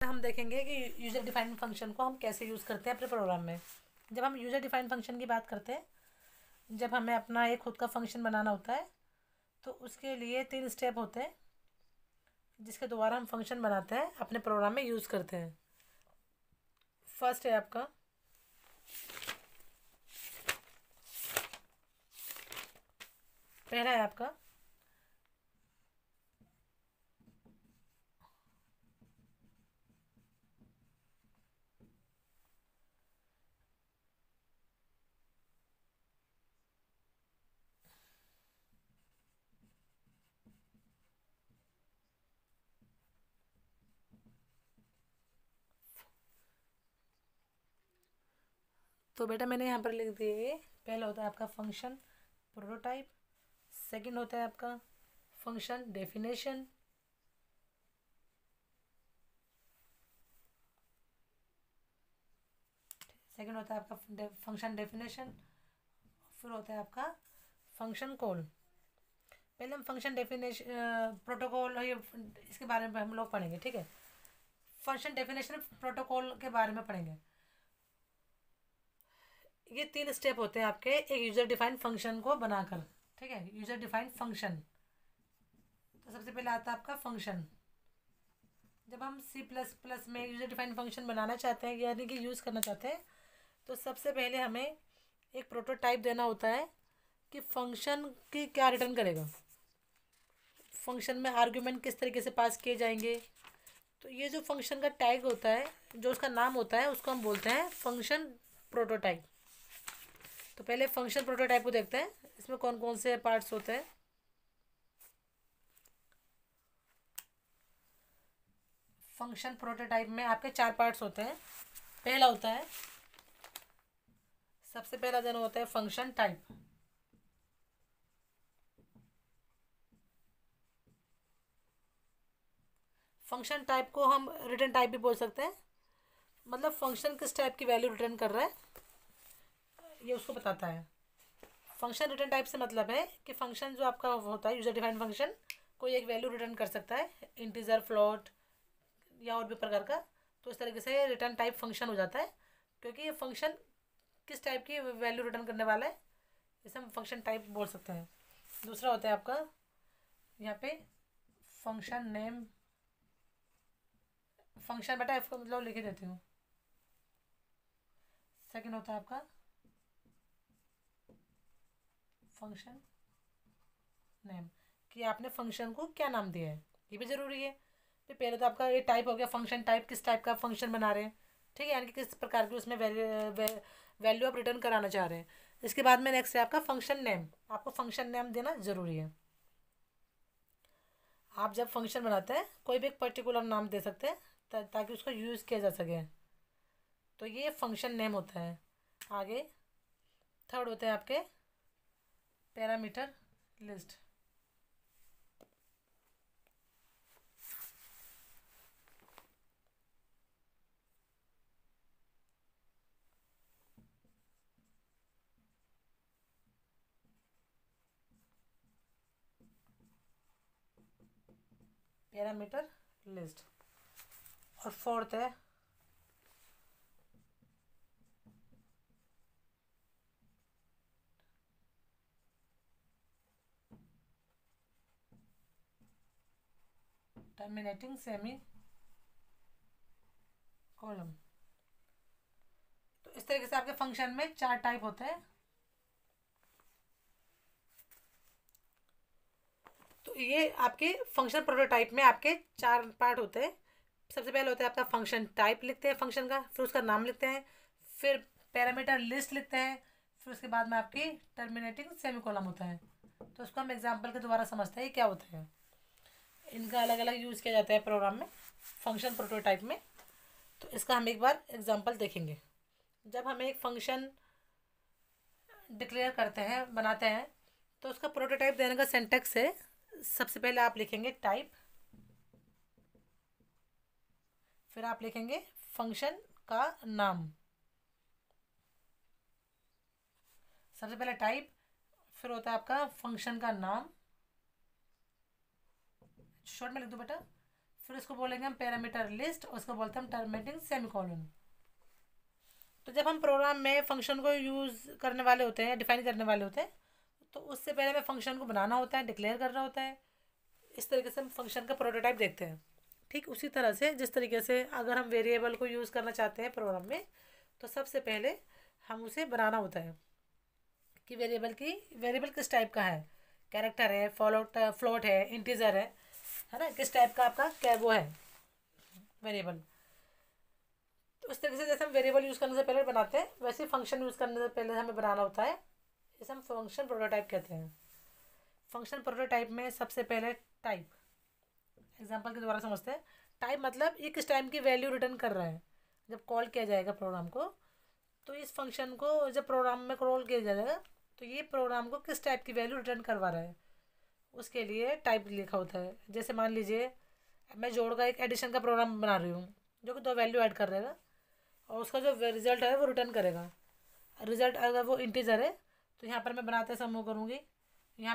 हम देखेंगे कि यूज़र डिफाइंड फ़ंक्शन को हम कैसे यूज़ करते हैं अपने प्रोग्राम में। जब हम यूज़र डिफाइंड फ़ंक्शन की बात करते हैं, जब हमें अपना एक खुद का फ़ंक्शन बनाना होता है तो उसके लिए तीन स्टेप होते हैं, जिसके द्वारा हम फ़ंक्शन बनाते हैं, अपने प्रोग्राम में यूज़ करते हैं। फ़र्स्ट है आपका, पहला है आपका तो बेटा मैंने यहाँ पर लिख दिए पहला होता है आपका फ़ंक्शन प्रोटोटाइप सेकंड होता है आपका फ़ंक्शन डेफिनेशन सेकंड होता है आपका फ़ंक्शन डेफिनेशन फिर होता है आपका फ़ंक्शन कॉल पहले हम फ़ंक्शन डेफिनेशन प्रोटोकॉल ये इसके बारे में हम लोग पढ़ेंगे, ठीक है? फ़ंक्शन डेफिनेशन प्रोटोकॉल के बारे में पढ़ेंगे। ये तीन स्टेप होते हैं आपके, एक यूज़र डिफाइंड फ़ंक्शन को बनाकर, ठीक है? यूज़र डिफाइंड फ़ंक्शन तो सबसे पहले आता है आपका फ़ंक्शन जब हम सी प्लस प्लस में यूज़र डिफाइंड फ़ंक्शन बनाना चाहते हैं, यानी कि यूज़ करना चाहते हैं तो सबसे पहले हमें एक प्रोटोटाइप देना होता है कि फ़ंक्शन की क्या रिटर्न करेगा। फ़ंक्शन में आर्ग्यूमेंट किस तरीके से पास किए जाएँगे। तो ये जो फ़ंक्शन का टैग होता है, जो उसका नाम होता है, उसको हम बोलते हैं फ़ंक्शन प्रोटोटाइप तो पहले फ़ंक्शन प्रोटोटाइप को देखते हैं। इसमें कौन कौन से पार्ट्स होते हैं? फ़ंक्शन प्रोटोटाइप में आपके चार पार्ट्स होते हैं। पहला होता है, सबसे पहला देना होता है फ़ंक्शन टाइप फ़ंक्शन टाइप को हम रिटर्न टाइप भी बोल सकते हैं। मतलब फ़ंक्शन किस टाइप की वैल्यू रिटर्न कर रहा है? ये उसको बताता है। फ़ंक्शन रिटर्न टाइप से मतलब है कि फ़ंक्शन जो आपका होता है यूज़र डिफाइंड फ़ंक्शन कोई एक वैल्यू रिटर्न कर सकता है इंटीजर फ्लोट या और भी प्रकार का तो इस तरीके से रिटर्न टाइप फ़ंक्शन हो जाता है, क्योंकि ये फ़ंक्शन किस टाइप की वैल्यू रिटर्न करने वाला है, इसे हम फ़ंक्शन टाइप बोल सकते हैं। दूसरा होता है आपका, यहाँ पे फ़ंक्शन नेम फ़ंक्शन बेटा इसको मतलब लिख देती हूँ। सेकंड होता है आपका फ़ंक्शन नेम कि आपने फ़ंक्शन को क्या नाम दिया है? ये भी ज़रूरी है। तो पहले तो आपका ये टाइप हो गया फ़ंक्शन टाइप किस टाइप का फ़ंक्शन बना रहे हैं? ठीक है यानी कि किस प्रकार की उसमें वैल्यू वैल्यू आप रिटर्न कराना चाह रहे हैं। इसके बाद में नेक्स्ट है आपका फ़ंक्शन नेम आपको फ़ंक्शन नेम देना ज़रूरी है। आप जब फ़ंक्शन बनाते हैं कोई भी एक पर्टिकुलर नाम दे सकते हैं ता, ताकि उसको यूज़ किया जा सके। तो ये फ़ंक्शन नेम होता है। आगे थर्ड होते हैं आपके पैरामीटर लिस्ट। Parameter list. और फोर्थ है टर्मिनेटिंग सेमी कॉलम तो इस तरीके से आपके फ़ंक्शन में चार टाइप होते हैं। तो ये आपके फ़ंक्शन प्रोटोटाइप में आपके चार पार्ट होते हैं। सबसे पहले होता है आपका फ़ंक्शन टाइप लिखते हैं फ़ंक्शन का, फिर उसका नाम लिखते हैं, फिर पैरामीटर लिस्ट लिखते हैं, फिर उसके बाद में आपकी टर्मिनेटिंग सेमी कॉलम होता है। तो उसको हम एग्ज़ाम्पल के द्वारा समझते हैं क्या होता है। इनका अलग अलग यूज़ किया जाता है प्रोग्राम में फ़ंक्शन प्रोटोटाइप में। तो इसका हम एक बार एग्जांपल देखेंगे। जब हम एक फ़ंक्शन डिक्लेयर करते हैं, बनाते हैं तो उसका प्रोटोटाइप देने का सेंटेक्स है सबसे पहले आप लिखेंगे टाइप फिर आप लिखेंगे फ़ंक्शन का नाम। सबसे पहले टाइप फिर होता है आपका फ़ंक्शन का नाम। शॉर्ट में लिख दो बेटा? फिर उसको बोलेंगे हम पैरामीटर लिस्ट और उसको बोलते हैं हम टर्मिनेटिंग सेमिकॉलन तो जब हम प्रोग्राम में फ़ंक्शन को यूज़ करने वाले होते हैं डिफाइन करने वाले होते हैं तो उससे पहले हमें फ़ंक्शन को बनाना होता है डिक्लेयर करना होता है। इस तरीके से हम फ़ंक्शन का प्रोटोटाइप देखते हैं। ठीक, उसी तरह से जिस तरीके से अगर हम वेरिएबल को यूज़ करना चाहते हैं प्रोग्राम में तो सबसे पहले हम उसे बनाना होता है कि वेरिएबल की वेरिएबल किस टाइप का है? कैरेक्टर है फॉलोट फ्लोट है इंटीजर है। है ना? किस टाइप का आपका क्या वो है? वेरिएबल तो उस तरीके से जैसे हम वेरिएबल यूज़ करने से पहले बनाते हैं, वैसे फ़ंक्शन यूज़ करने से पहले हमें बनाना होता है। इसे हम फ़ंक्शन प्रोटोटाइप कहते हैं। फ़ंक्शन प्रोटोटाइप में सबसे पहले टाइप एग्ज़ाम्पल के द्वारा समझते हैं। टाइप मतलब ये किस टाइम की वैल्यू रिटर्न कर रहा है। जब कॉल किया जाएगा प्रोग्राम को तो इस फ़ंक्शन को जब प्रोग्राम में कॉल किया जाएगा तो ये प्रोग्राम को किस टाइप की वैल्यू रिटर्न करवा रहा है? उसके लिए टाइप लिखा होता है। जैसे मान लीजिए मैं जोड़ का एक एडिशन का प्रोग्राम बना रही हूँ, जो कि दो वैल्यू ऐड कर रहेगा और उसका जो रिज़ल्ट है वो रिटर्न करेगा। रिज़ल्ट अगर वो इंटीजर है तो यहाँ पर मैं बनाते समूह करूँगी। यहाँ मैं